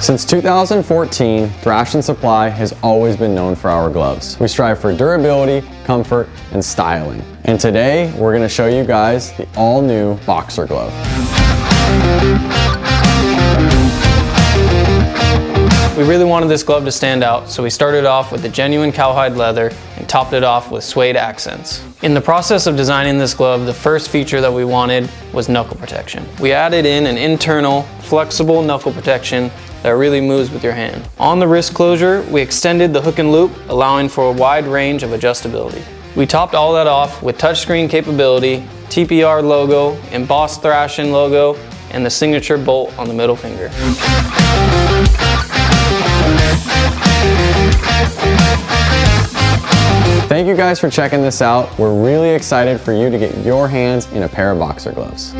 Since 2014, Thrashin Supply has always been known for our gloves. We strive for durability, comfort, and styling. And today, we're gonna show you guys the all-new Boxer Glove. We really wanted this glove to stand out, so we started off with the genuine cowhide leather and topped it off with suede accents. In the process of designing this glove, the first feature that we wanted was knuckle protection. We added in an internal, flexible knuckle protection that really moves with your hand. On the wrist closure, we extended the hook and loop, allowing for a wide range of adjustability. We topped all that off with touchscreen capability, TPR logo, embossed Thrashin logo, and the signature bolt on the middle finger. You guys for checking this out. We're really excited for you to get your hands in a pair of boxer gloves.